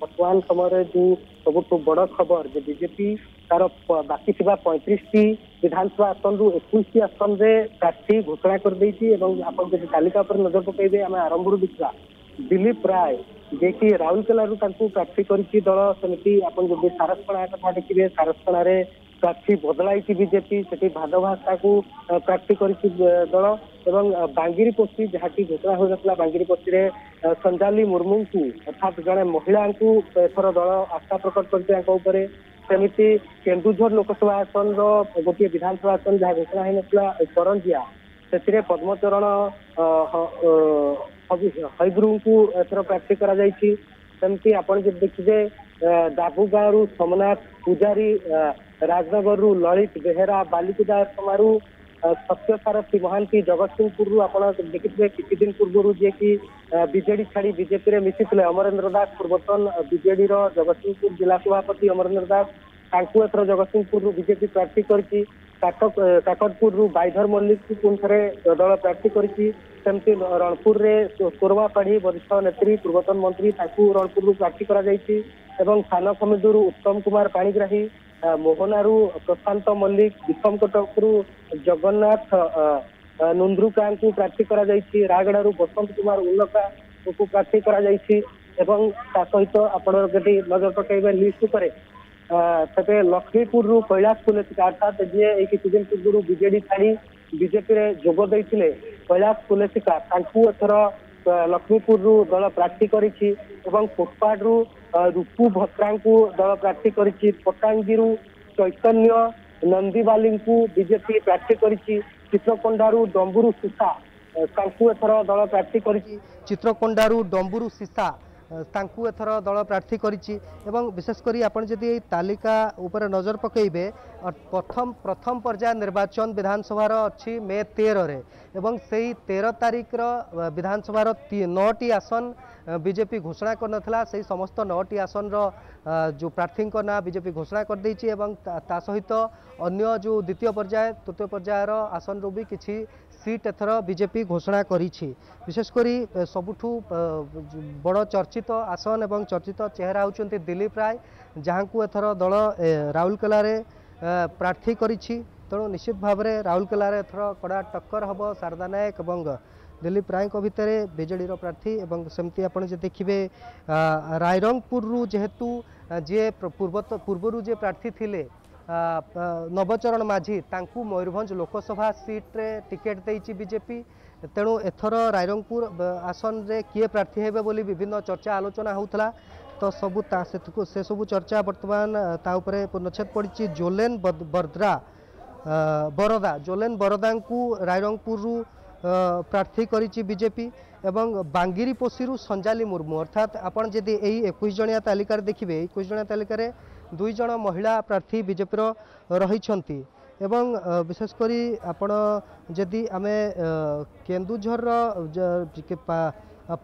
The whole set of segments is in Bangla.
ବର୍ତ୍ତମାନ ସମୟରେ ଯେଉଁ ସବୁଠୁ ବଡ଼ ଖବର ଯେ ବିଜେପି ତାର ବାକି ଥିବା ପଇଁତିରିଶଟି ବିଧାନସଭା ଆସନରୁ ଏକୋଇଶଟି ଆସନରେ ପ୍ରାର୍ଥୀ ଘୋଷଣା କରିଦେଇଛି ଏବଂ ଆପଣ ଯଦି ତାଲିକା ଉପରେ ନଜର ପକାଇବେ ଆମେ ଆରମ୍ଭରୁ ଦେଖିବା ଦିଲ୍ଲୀପ ରାୟ ଯିଏକି ରାଉରକେଲାରୁ ତାଙ୍କୁ ପ୍ରାର୍ଥୀ କରିଛି ଦଳ ସେମିତି ଆପଣ ଯଦି ସାରସପଣା କଥା ଦେଖିବେ ସାରସପଣାରେ ପ୍ରାର୍ଥୀ ବଦଳାଇଛି ବିଜେପି ସେଠି ଭାଦଭାଷାକୁ ପ୍ରାର୍ଥୀ କରିଛି ଦଳ ଏବଂ ବାଙ୍ଗିରିପୋଷି ଯାହାକି ଘୋଷଣା ହୋଇନଥିଲା ବାଙ୍ଗିରିପୋଷିରେ ସଞ୍ଜାଲି ମୁର୍ମୁଙ୍କୁ ଅର୍ଥାତ୍ ଜଣେ ମହିଳାଙ୍କୁ ଏଥର ଦଳ ଆସ୍ଥା ପ୍ରକଟ କରିଛି ତାଙ୍କ ଉପରେ ସେମିତି କେନ୍ଦୁଝର ଲୋକସଭା ଆସନର ଗୋଟିଏ ବିଧାନସଭା ଆସନ ଯାହା ଘୋଷଣା ହୋଇନଥିଲା କରଞ୍ଜିଆ ସେଥିରେ ପଦ୍ମଚରଣ ହୈଗୁରୁଙ୍କୁ ଏଥର ପ୍ରାର୍ଥୀ କରାଯାଇଛି ସେମିତି ଆପଣ ଯଦି ଦେଖିବେ ଦାବୁଗାଁରୁ ସୋମନାଥ ପୂଜାରୀ ରାଜନଗରରୁ ଲଳିତ ବେହେରା ବାଲିକୁଦା ସମାରୁ ସତ୍ୟ ସାରଥୀ ମହାନ୍ତି ଜଗତସିଂହପୁରରୁ ଆପଣ ଦେଖିଥିବେ କିଛିଦିନ ପୂର୍ବରୁ ଯିଏକି ବିଜେଡି ଛାଡି ବିଜେପିରେ ମିଶିଥିଲେ ଅମରେନ୍ଦ୍ର ଦାସ ପୂର୍ବତନ ବିଜେଡିର ଜଗତସିଂହପୁର ଜିଲ୍ଲା ସଭାପତି ଅମରେନ୍ଦ୍ର ଦାସ ତାଙ୍କୁ ଏଥର ଜଗତସିଂହପୁରରୁ ବିଜେପି ପ୍ରାର୍ଥୀ କରିଛି କାକଟପୁରରୁ ବାଇଧର ମଲ୍ଲିକଙ୍କୁ ପୁଣି ଦଳ ପ୍ରାର୍ଥୀ କରିଛି ସେମିତି ରଣପୁରରେ ସୋରମାପାଢୀ ବରିଷ୍ଠ ନେତ୍ରୀ ପୂର୍ବତନ ମନ୍ତ୍ରୀ ତାଙ୍କୁ ରଣପୁରରୁ ପ୍ରାର୍ଥୀ କରାଯାଇଛି ଏବଂ ସାନ ସମିତିରୁ ଉତ୍ତମ କୁମାର ପାଣିଗ୍ରାହୀ मोहनारु प्रशांत मल्लिक विषम कटक जगन्नाथ नुंद्रुका प्रार्थी कर रायगड़ बसंत कुमार उल्लका को प्रार्थी कर सहित आपड़ी नजर पक लिस्ट पर तेज लक्ष्मीपुर रु कैलाश कुलेत्री अर्थात जे किद पूर्व विजेड छाड़ी विजेपी जोग देते कैलाश कुलेत्रिका एथर ଲକ୍ଷ୍ମୀପୁରରୁ ଦଳ ପ୍ରାର୍ଥୀ କରିଛି ଏବଂ କୋଟପାଡ଼ରୁ ରୁପୁ ଭତ୍ରାଙ୍କୁ ଦଳ ପ୍ରାର୍ଥୀ କରିଛି ପଟାଙ୍ଗୀରୁ ଚୈତନ୍ୟ ନନ୍ଦିବାଲିଙ୍କୁ ବିଜେପି ପ୍ରାର୍ଥୀ କରିଛି ଚିତ୍ରକୋଣ୍ଡାରୁ ଡମ୍ବୁରୁ ସିସା ତାଙ୍କୁ ଏଥର ଦଳ ପ୍ରାର୍ଥୀ କରିଛି ଚିତ୍ରକୋଣ୍ଡାରୁ ଡମ୍ବୁରୁ ସିସା ତାଙ୍କୁ ଏଥର ଦଳ ପ୍ରାର୍ଥୀ କରିଛି ଏବଂ ବିଶେଷ କରି ଆପଣ ଯଦି ଏହି ତାଲିକା ଉପରେ ନଜର ପକାଇବେ ପ୍ରଥମ ପ୍ରଥମ ପର୍ଯ୍ୟାୟ ନିର୍ବାଚନ ବିଧାନସଭାର ଅଛି ମେ ତେରରେ এবং সেই তের তারিখর বিধানসভার নটি আসন বিজেপি ঘোষণা করে করেনলা সেই সমস্ত নটি আসনর যে প্রার্থীঙ্ না বিজেপি ঘোষণা করে দিয়েছে এবং তা সহিত অন্য যে দ্বিতীয় পর্যায়ে তৃতীয় পর্যায়ের আসন রু কিছু সিট এথর বিজেপি ঘোষণা করেছি বিশেষ করে সবুঠু বড় চর্চিত আসন এবং চর্চিত চেহারা হচ্ছেন দিলীপ রায় যাহু এথর দল রাউরকেলার প্রার্থী করেছি तेणु निश्चित भाव में राउरकेलार एथर कड़ा टक्कर हम शारदा नायक और दिलीप राय भितर बजे प्रार्थी एवं सेमती आप देखिए रायरंगपुर जेहेतु जे पूर्व पूर्वर जे प्रार्थी थे नवचरण माझी तांकु मयूरभंज लोकसभा सीट रे टिकेट बीजेपी तेणु एथर रायरंगपुर आसन रे किए प्रार्थी हे बोली विभिन्न चर्चा आलोचना होता तो सबू से सबू चर्चा बर्तमान ताऊपर पूर्णच्छेद पड़ी जोलेन बर्द्रा বরদা জোলেন বরদা ରାଇରଙ୍ଗପୁରରୁ প্রার্থী করেছি বিজেপি এবং বাঙ্গিরি পোষিরু সঞ্জালি মুর্মু অর্থাৎ আপনার যদি এই একুশ জনিয়া তালিকার দেখবে একুশ জনিয়া তালিকার দুই জন মহিলা প্রার্থী বিজেপির রয়েছেন এবং বিশেষ করে আপনার যদি আমি কেন্দুঝর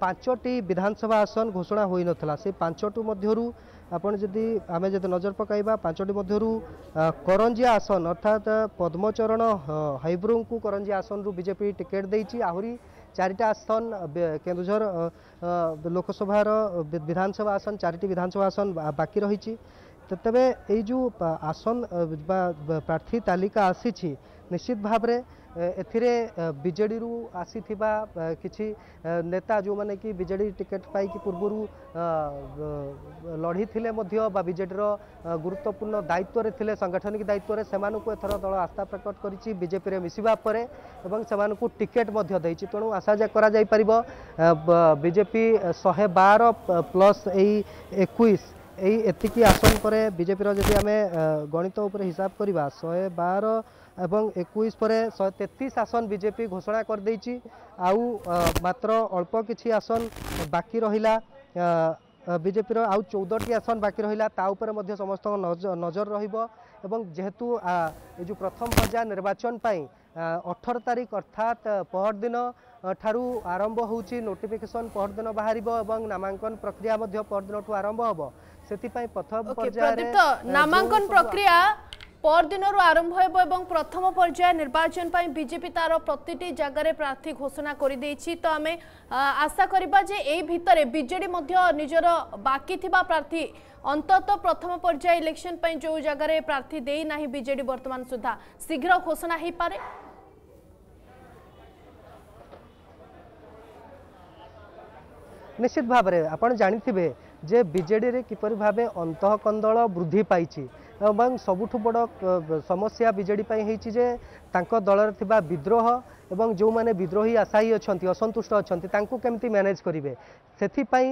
ପାଞ୍ଚଟି ବିଧାନସଭା ଆସନ ଘୋଷଣା ହୋଇନଥିଲା ସେ ପାଞ୍ଚଟି ମଧ୍ୟରୁ ଆପଣ ଯଦି ଆମେ ଯଦି ନଜର ପକାଇବା ପାଞ୍ଚଟି ମଧ୍ୟରୁ କରଞ୍ଜିଆ ଆସନ ଅର୍ଥାତ୍ ପଦ୍ମଚରଣ ହୈବ୍ରୁଙ୍କୁ କରଞ୍ଜିଆ ଆସନରୁ ବିଜେପି ଟିକେଟ୍ ଦେଇଛି ଆହୁରି ଚାରିଟା ଆସନ କେନ୍ଦୁଝର ଲୋକସଭାର ବିଧାନସଭା ଆସନ ଚାରିଟି ବିଧାନସଭା ଆସନ ବାକି ରହିଛି তবে এই যে আসন বা প্রার্থী তালিকা আসিছি নিশ্চিত ভাবে এথিরে বিজেডি আসি কিছু নেতা যে কি বিজেডি টিকেট পাইকি পূর্বরু লড়িলে মধ্য বা বিজেডির গুরুত্বপূর্ণ দায়িত্বরে লে সাংগঠনিক দায়িত্বরে সে এথর দল আস্থা প্রকট করেছি বিজেপি মিশিবা পরে এবং সে টিকেট দিয়েছি তেমন আশা যা করা যাইপার বিজেপি শহে বার প্লস এই একুশ এই ଏତିକି ଆସନ ପରେ ବିଜେପିର ଯଦି ଆମେ ଗଣିତ ଉପରେ ହିସାବ କରିବା ଶହେ ବାର ଏବଂ ଏକୋଇଶ ପରେ ଶହେ ତେତିଶ ଆସନ ବିଜେପି ଘୋଷଣା କରିଦେଇଛି ଆଉ ମାତ୍ର ଅଳ୍ପ କିଛି ଆସନ ବାକି ରହିଲା ବିଜେପିର ଆଉ ଚଉଦଟି ଆସନ ବାକି ରହିଲା ତା ଉପରେ ମଧ୍ୟ ସମସ୍ତଙ୍କ ନଜର ରହିବ ଏବଂ ଯେହେତୁ ଏ ଯେଉଁ ପ୍ରଥମ ପର୍ଯ୍ୟାୟ ନିର୍ବାଚନ ପାଇଁ ଅଠର ତାରିଖ ଅର୍ଥାତ୍ ପହରଦିନ ଠାରୁ ଆରମ୍ଭ ହେଉଛି ନୋଟିଫିକେସନ୍ ପହରଦିନ ବାହାରିବ ଏବଂ ନାମାଙ୍କନ ପ୍ରକ୍ରିୟା ମଧ୍ୟ ପହରଦିନଠୁ ଆରମ୍ଭ ହେବ ସେଥିପାଇଁ ପ୍ରଥମ ପର୍ଯ୍ୟାୟରେ ନାମାଙ୍କନ ପ୍ରକ୍ରିୟା পরদিনর আরম্ভ হব এবং প্রথম পর্যায়ে নির্বাচন পাই বিজেপি তার প্রতিটি জায়গায় প্রার্থী ঘোষণা করে দিয়েছি তো আমি আশা করা যে এই ভিতরে বিজেডি মধ্য নিজের বাকি থিবা প্রার্থী অন্তত প্রথম পর্যায়ে ইলেকশন পাই যে জায়গায় প্রার্থী দেই না বিজেডি বর্তমান সুদ্ধা শীঘ্র ঘোষণা হয়ে পারে নিশ্চিত ভাবে আপনার জাঁথিবে ଯେ ବିଜେଡ଼ିରେ କିପରି ଭାବେ ଅନ୍ତଃକନ୍ଦଳ ବୃଦ୍ଧି ପାଇଛି ଏବଂ ସବୁଠୁ ବଡ଼ ସମସ୍ୟା ବିଜେଡ଼ି ପାଇଁ ହେଇଛି ଯେ ତାଙ୍କ ଦଳରେ ଥିବା ବିଦ୍ରୋହ ଏବଂ ଯେଉଁମାନେ ବିଦ୍ରୋହୀ ଆଶାୟୀ ଅଛନ୍ତି ଅସନ୍ତୁଷ୍ଟ ଅଛନ୍ତି ତାଙ୍କୁ କେମିତି ମ୍ୟାନେଜ୍ କରିବେ ସେଥିପାଇଁ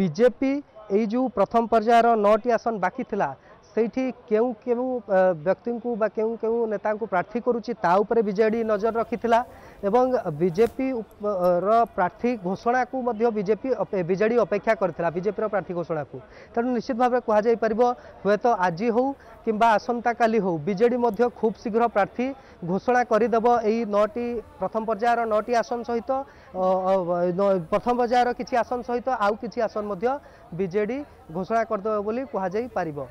ବିଜେପି ଏଇ ଯେଉଁ ପ୍ରଥମ ପର୍ଯ୍ୟାୟର ନଅଟି ଆସନ ବାକି ଥିଲା সেইটি কেউ কেউ ব্যক্তিଙ୍କୁ ବା କେଉଁ କେଉଁ ନେତାଙ୍କୁ ପ୍ରାର୍ଥୀ କରୁଛି ତା ଉପରେ ବିଜେଡ଼ି ନଜର ରଖିଥିଲା ଏବଂ ବିଜେପି ର ପ୍ରାର୍ଥୀ ଘୋଷଣାକୁ ମଧ୍ୟ ବିଜେପି ବିଜେଡ଼ି ଅପେକ୍ଷା କରିଥିଲା ବିଜେପିର ପ୍ରାର୍ଥୀ ଘୋଷଣାକୁ ତେଣୁ ନିଶ୍ଚିତ ଭାବରେ କୁହାଯାଇପାରିବ ହୁଏତ ଆଜି ହେଉ କିମ୍ବା ଆସନ୍ତାକାଲି ହେଉ ବିଜେଡ଼ି ମଧ୍ୟ ଖୁବ୍ ଶୀଘ୍ର ପ୍ରାର୍ଥୀ ଘୋଷଣା କରିଦେବ ଏହି ନଅଟି ପ୍ରଥମ ପର୍ଯ୍ୟାୟର ନଅଟି ଆସନ ସହିତ ପ୍ରଥମ ପର୍ଯ୍ୟାୟର କିଛି ଆସନ ସହିତ ଆଉ କିଛି ଆସନ ମଧ୍ୟ ବିଜେଡ଼ି ଘୋଷଣା କରିଦେବ ବୋଲି କୁହାଯାଇପାରିବ